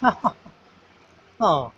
哈哈，哦。